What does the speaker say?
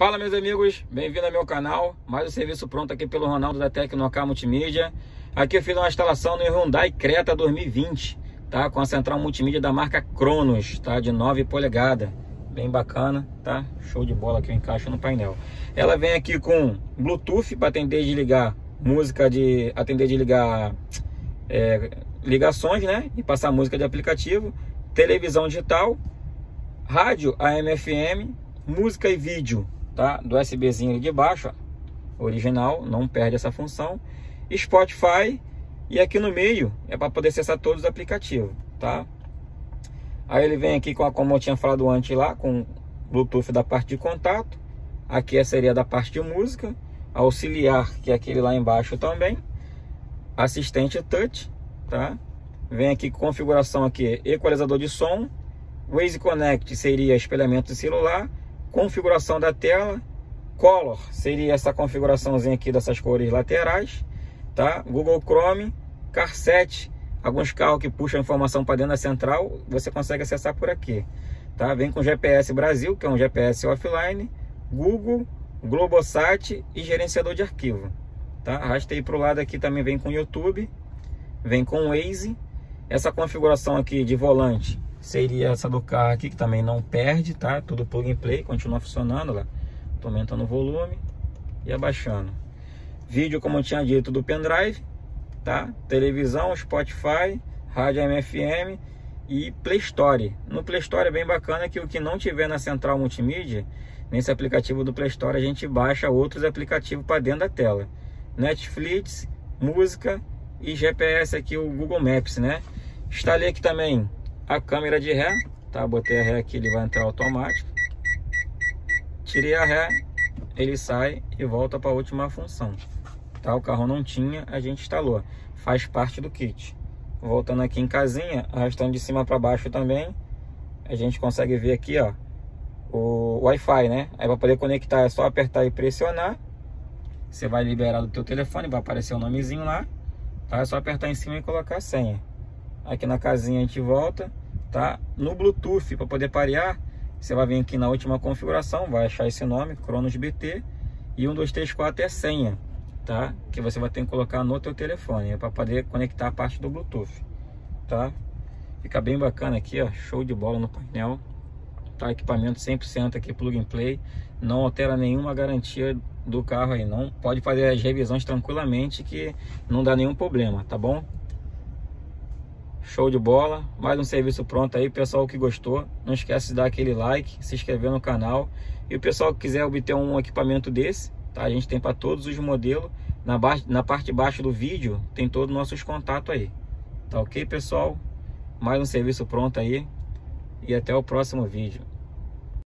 Fala meus amigos, bem-vindo ao meu canal, mais um serviço pronto aqui pelo Ronaldo da Tecnocar Multimídia Aqui eu fiz uma instalação no Hyundai Creta 2020, tá? Com a central multimídia da marca Cronos, tá? De 9 polegadas, bem bacana, tá? Show de bola que eu encaixo no painel Ela vem aqui com Bluetooth para atender e desligar música de... atender e desligar é, ligações, né? E passar música de aplicativo Televisão digital, rádio AM/FM, música e vídeo tá? Do USBzinho ali de baixo, ó, original, não perde essa função. Spotify e aqui no meio é para poder acessar todos os aplicativos, tá? Aí ele vem aqui com a, como eu tinha falado antes lá, com Bluetooth da parte de contato. Aqui seria da parte de música, auxiliar, que é aquele lá embaixo também. Assistente touch, tá? Vem aqui configuração aqui, equalizador de som. Waze Connect seria espelhamento de celular configuração da tela, Color seria essa configuraçãozinha aqui dessas cores laterais, tá? Google Chrome, Car 7, alguns carros que puxam informação para dentro da central, você consegue acessar por aqui, tá? Vem com GPS Brasil, que é um GPS offline, Google, Globosat e gerenciador de arquivo, tá? Arrastei para o lado aqui também vem com YouTube, vem com Waze, essa configuração aqui de volante seria essa do carro aqui, que também não perde, tá? Tudo plug and play, continua funcionando lá. Tô aumentando o volume e abaixando. Vídeo, como eu tinha dito, do pendrive, tá? Televisão, Spotify, rádio MFM e Play Store. No Play Store é bem bacana que o que não tiver na central multimídia, nesse aplicativo do Play Store, a gente baixa outros aplicativos para dentro da tela. Netflix, música e GPS aqui, o Google Maps, né? Instalei aqui também a câmera de ré, tá? Botei a ré aqui, ele vai entrar automático. Tirei a ré, ele sai e volta para a última função. Tá? O carro não tinha, a gente instalou. Faz parte do kit. Voltando aqui em casinha, arrastando de cima para baixo também, a gente consegue ver aqui, ó, o Wi-Fi, né? Aí para poder conectar é só apertar e pressionar. Você vai liberar do teu telefone, vai aparecer o nomezinho lá. Tá? É só apertar em cima e colocar a senha. Aqui na casinha a gente volta tá? No Bluetooth, para poder parear, você vai vir aqui na última configuração, vai achar esse nome, Cronos BT, e 1234 é senha, tá? Que você vai ter que colocar no teu telefone, é para poder conectar a parte do Bluetooth, tá? Fica bem bacana aqui, ó, show de bola no painel, tá? Equipamento 100% aqui, plug and play, não altera nenhuma garantia do carro aí, não pode fazer as revisões tranquilamente que não dá nenhum problema, tá bom? Show de bola, mais um serviço pronto aí, pessoal que gostou, não esquece de dar aquele like, se inscrever no canal e o pessoal que quiser obter um equipamento desse, tá? A gente tem para todos os modelos, na, na parte de baixo do vídeo tem todos os nossos contatos aí, tá ok pessoal? Mais um serviço pronto aí e até o próximo vídeo.